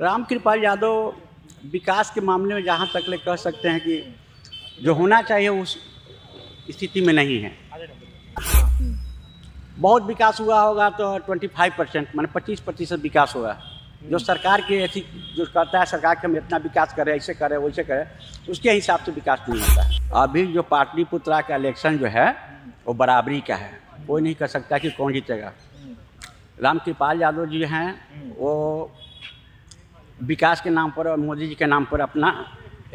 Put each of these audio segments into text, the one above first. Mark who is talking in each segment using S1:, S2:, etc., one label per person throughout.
S1: राम कृपाल यादव विकास के मामले में जहाँ तक ले कह सकते हैं कि जो होना चाहिए उस स्थिति में नहीं है। बहुत विकास हुआ होगा तो 25 परसेंट मैंने पच्चीस प्रतिशत विकास हुआ जो सरकार के ऐसी, जो करता है सरकार के हम इतना विकास करें, ऐसे करें, वैसे करें, उसके हिसाब से विकास नहीं होता। अभी जो पाटलिपुत्रा का इलेक्शन जो है, वो बराबरी का है। कोई नहीं कह सकता कि कौन जीतेगा। राम कृपाल यादव जी हैं, वो विकास के नाम पर और मोदी जी के नाम पर अपना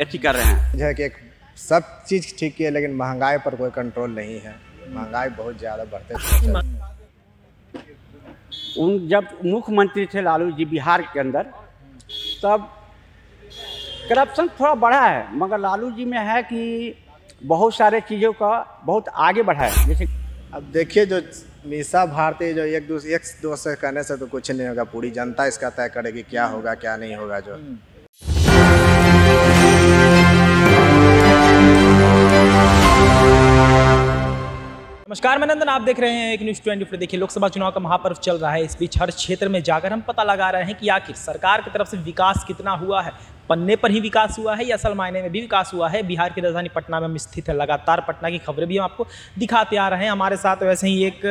S1: अथी कर रहे हैं।
S2: जो है कि एक सब चीज़ ठीक है लेकिन महँगाई पर कोई कंट्रोल नहीं है। महँगाई बहुत ज़्यादा बढ़ते
S1: उन जब मुख्यमंत्री थे लालू जी बिहार के अंदर तब करप्शन थोड़ा बढ़ा है मगर लालू जी में है कि बहुत सारे चीज़ों का बहुत आगे बढ़ा है। जैसे
S2: अब देखिए जो मीसा भारती जो एक दूसरे एक दोस्त से कहने से तो कुछ नहीं होगा, पूरी जनता इसका तय करेगी क्या होगा, क्या नहीं होगा जो।
S3: नमस्कार मैं नंदन आप देख रहे हैं एक न्यूज़ ट्वेंटी देखिए लोकसभा चुनाव का महापर्व चल रहा है। इस बीच हर क्षेत्र में जाकर हम पता लगा रहे हैं कि आखिर सरकार की तरफ़ से विकास कितना हुआ है। पन्ने पर ही विकास हुआ है या असल मायने में भी विकास हुआ है? बिहार की राजधानी पटना में हम स्थित है। लगातार पटना की खबरें भी हम आपको दिखाते आ रहे हैं। हमारे साथ वैसे ही एक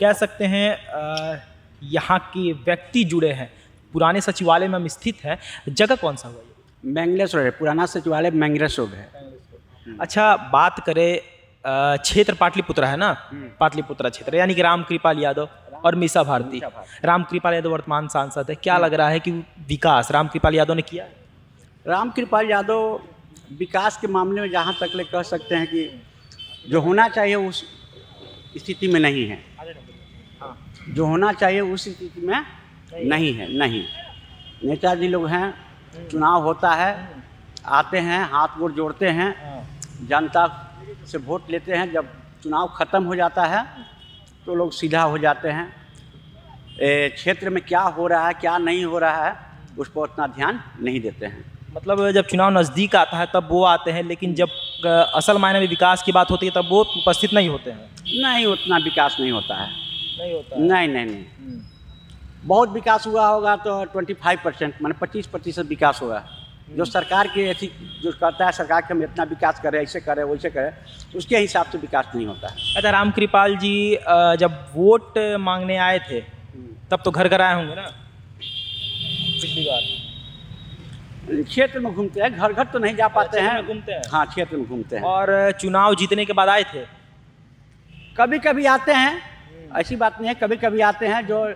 S3: कह सकते हैं यहाँ के व्यक्ति जुड़े हैं। पुराने सचिवालय में हम स्थित है। जगह कौन सा हुआ ये?
S1: मैंगलेश्वर है। पुराना सचिवालय मैंगलेश्वर है।
S3: अच्छा बात करें क्षेत्र पाटलिपुत्र है ना? पाटलिपुत्र क्षेत्र यानी कि राम कृपाल यादव और मीसा भारती। राम कृपाल यादव वर्तमान सांसद है। क्या लग रहा है कि विकास राम कृपाल यादव ने किया? है?
S1: राम कृपाल यादव विकास के मामले में जहाँ तक ले कह सकते हैं कि जो होना चाहिए उस स्थिति में नहीं है। जो होना चाहिए उस स्थिति में नहीं है। नहीं नेताजी लोग हैं चुनाव होता है आते हैं हाथ गोड़ जोड़ते हैं। जनता से वोट लेते हैं। जब चुनाव ख़त्म हो जाता है तो लोग सीधा हो जाते हैं। क्षेत्र में क्या हो रहा है क्या नहीं हो रहा है उस पर उतना ध्यान नहीं देते हैं।
S3: मतलब जब चुनाव नज़दीक आता है तब वो आते हैं लेकिन जब असल मायने में विकास की बात होती है तब वो उपस्थित नहीं होते हैं।
S1: नहीं उतना विकास नहीं होता है।
S3: नहीं होता
S1: नहीं नहीं नहीं। बहुत विकास हुआ होगा तो 25 परसेंट मैंने पच्चीस प्रतिशत विकास हुआ जो सरकार के ऐसी जो करता है सरकार के हम इतना विकास करें ऐसे करें वैसे करें उसके हिसाब से विकास नहीं होता है।
S3: अच्छा राम कृपाल जी जब वोट मांगने आए थे तब तो घर घर आए होंगे ना? पिछली बार।
S1: क्षेत्र में घूमते हैं घर घर तो नहीं जा पाते हैं।
S3: घूमते हैं?
S1: हाँ क्षेत्र में घूमते हैं।
S3: और चुनाव जीतने के बाद आए थे?
S1: कभी कभी आते हैं ऐसी बात नहीं है कभी कभी आते हैं जो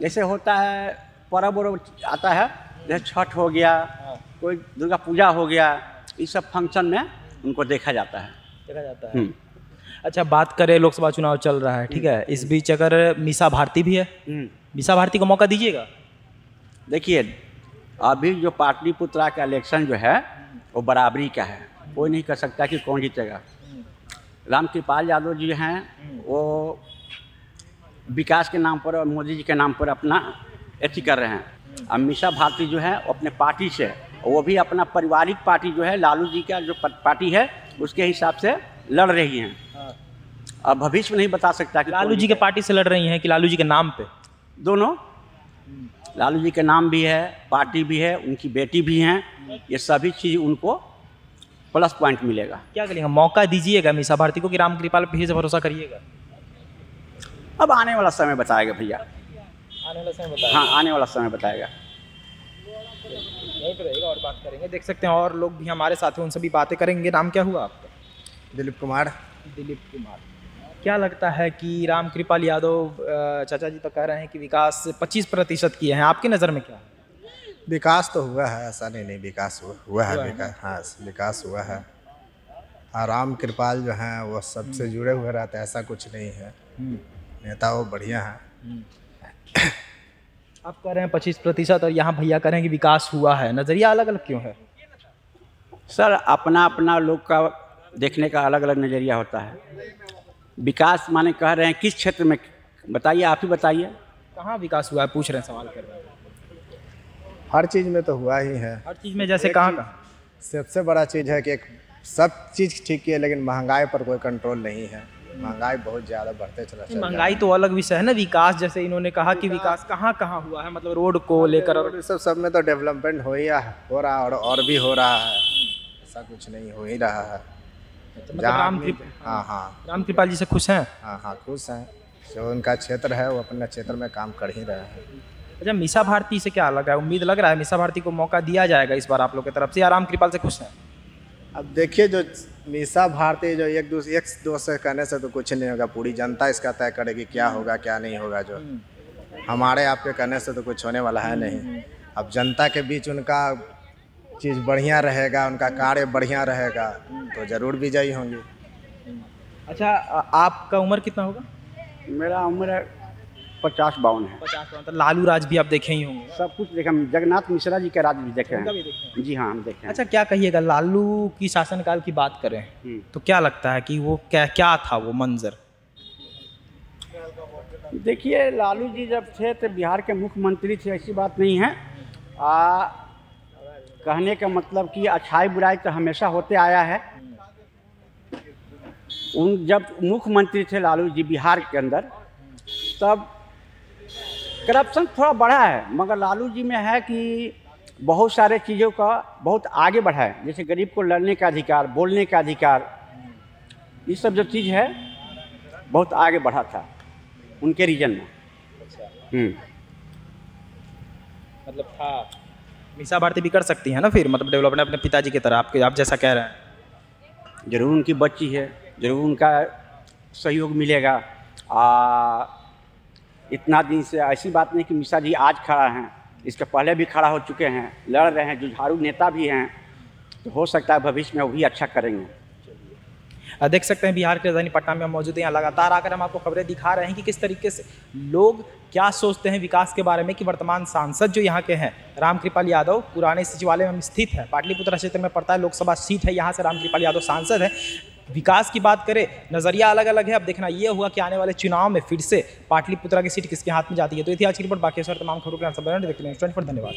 S1: जैसे होता है पर्व आता है जैसे छठ हो गया कोई दुर्गा पूजा हो गया इस सब फ़ंक्शन में उनको देखा जाता है।
S3: देखा जाता है।
S1: हम्म,
S3: अच्छा बात करें लोकसभा चुनाव चल रहा है ठीक है? इस बीच अगर मीसा भारती भी है
S1: हम्म।
S3: मीसा भारती को मौका दीजिएगा?
S1: देखिए अभी जो पाटलिपुत्रा का इलेक्शन जो है वो बराबरी का है। कोई नहीं कर सकता कि कौन जीतेगा। राम कृपाल यादव जी हैं वो विकास के नाम पर और मोदी जी के नाम पर अपना अथी कर रहे हैं। अब मीसा भारती जो है वो अपने पार्टी से वो भी अपना पारिवारिक पार्टी जो है लालू जी का जो पार्टी है उसके हिसाब से लड़ रही हैं। अब भविष्य में नहीं बता सकता कि
S3: लालू जी के पार्टी से लड़ रही हैं कि लालू जी के नाम पे?
S1: दोनों। लालू जी के नाम भी है पार्टी भी है उनकी बेटी भी हैं ये सभी चीज़ उनको प्लस पॉइंट मिलेगा।
S3: क्या करेंगे मौका दीजिएगा मीसा भारती को कि राम कृपाल फिर से भरोसा करिएगा?
S1: अब आने वाला समय बताएगा भैया।
S3: आने वाला समय बताएँ
S1: हाँ आने वाला समय बताएगा।
S3: यहीं पे रहेगा और बात करेंगे। देख सकते हैं और लोग भी हमारे साथ हैं उनसे भी बातें करेंगे। नाम क्या हुआ आपका?
S2: दिलीप कुमार।
S3: दिलीप कुमार। क्या लगता है कि राम कृपाल यादव चाचा जी तो कह रहे हैं कि विकास 25 प्रतिशत किए हैं। आपकी नज़र में क्या? है
S2: विकास तो हुआ है ऐसा नहीं नहीं विकास हुआ हुआ है विकास हाँ विकास हुआ है। और राम कृपाल जो हैं वो सबसे जुड़े हुए रहते हैं ऐसा कुछ नहीं है। नेता वो बढ़िया हैं।
S3: आप कह रहे हैं पच्चीस प्रतिशत और यहाँ भैया कह रहे हैं कि विकास हुआ है। नज़रिया अलग अलग क्यों है?
S1: सर अपना अपना लोग का देखने का अलग अलग नज़रिया होता है। विकास माने कह रहे हैं किस क्षेत्र में? बताइए आप ही बताइए।
S3: कहाँ विकास हुआ है? पूछ रहे हैं सवाल कर रहे हैं।
S2: हर चीज़ में तो हुआ ही है।
S3: हर चीज़ में जैसे कहाँ कहाँ?
S2: सबसे बड़ा चीज़ है कि एक सब चीज़ ठीक है लेकिन महँगाई पर कोई कंट्रोल नहीं है। महँगाई बहुत ज़्यादा बढ़ते चला चल
S3: महँगाई तो अलग विषय है ना विकास जैसे इन्होंने कहा कि विकास। कहाँ कहाँ हुआ है मतलब रोड को लेकर और
S2: सब सब में तो डेवलपमेंट हो ही रहा है हो रहा है और और भी हो रहा है। ऐसा कुछ नहीं हो ही रहा है।
S3: मतलब राम
S2: हाँ हाँ।
S3: राम कृपाल जी से खुश हैं?
S2: हाँ हाँ खुश हैं। जो उनका क्षेत्र है वो अपने क्षेत्र में काम कर ही रहे हैं।
S3: अच्छा मीसा भारती से क्या लग रहा है? उम्मीद लग रहा है मीसा भारती को मौका दिया जाएगा इस बार आप लोग की तरफ़ से या राम कृपाल से खुश हैं?
S2: अब देखिए जो मीसा भारती जो एक दूसरे एक दो से कहने से तो कुछ नहीं होगा पूरी जनता इसका तय करेगी क्या होगा क्या नहीं होगा जो। हमारे आपके कहने से तो कुछ होने वाला है नहीं। अब जनता के बीच उनका चीज़ बढ़िया रहेगा उनका कार्य बढ़िया रहेगा तो ज़रूर विजयी होंगे।
S3: अच्छा आपका उम्र कितना होगा?
S1: मेरा उम्र पचास बावन है।
S3: पचास मतलब लालू राज भी आप देखे ही होंगे।
S1: सब कुछ देखा जगन्नाथ मिश्रा जी के राज भी देखे हैं। जी हाँ हम देखे
S3: अच्छा क्या कहिएगा लालू की शासनकाल की बात करें
S1: हम्म।
S3: तो क्या लगता है कि वो क्या क्या था वो मंजर?
S1: देखिए लालू जी जब थे तो बिहार के मुख्यमंत्री थे ऐसी बात नहीं है। आ, कहने का मतलब कि अच्छाई बुराई तो हमेशा होते आया है। उन जब मुख्यमंत्री थे लालू जी बिहार के अंदर तब करप्शन थोड़ा बढ़ा है मगर लालू जी में है कि बहुत सारे चीज़ों का बहुत आगे बढ़ा है। जैसे गरीब को लड़ने का अधिकार बोलने का अधिकार ये सब जो चीज़ है बहुत आगे बढ़ा था उनके रीजन में। हम्म।
S3: मतलब था। मीसा भारती भी कर सकती है ना फिर मतलब डेवलपमेंट अपने पिताजी की तरह आपके आप जैसा कह रहे हैं?
S1: ज़रूर उनकी बच्ची है ज़रूर उनका सहयोग मिलेगा। आ, इतना दिन से ऐसी बात नहीं कि मिश्रा जी आज खड़ा हैं, इसके पहले भी खड़ा हो चुके हैं, लड़ रहे हैं, जुझारू नेता भी हैं तो हो सकता है भविष्य में वो भी अच्छा करेंगे।
S3: देख सकते हैं बिहार की राजधानी पटना में हम मौजूद हैं लगातार आकर हम आपको खबरें दिखा रहे हैं कि किस तरीके से लोग क्या सोचते हैं विकास के बारे में कि वर्तमान सांसद जो यहाँ के हैं, रामकृपाल यादव, पुराने सचिवालय में स्थित है, पाटलिपुत्र क्षेत्र में पड़ता है, लोकसभा सीट है, यहाँ से रामकृपाल यादव सांसद है। विकास की बात करें, नज़रिया अलग अलग है। अब देखना यह हुआ कि आने वाले चुनाव में फिर से पाटलिपुत्रा की सीट किसके हाथ में जाती है? तो इतिहास की रिपोर्ट। बाकी तमाम खबरों के साथ धन्यवाद।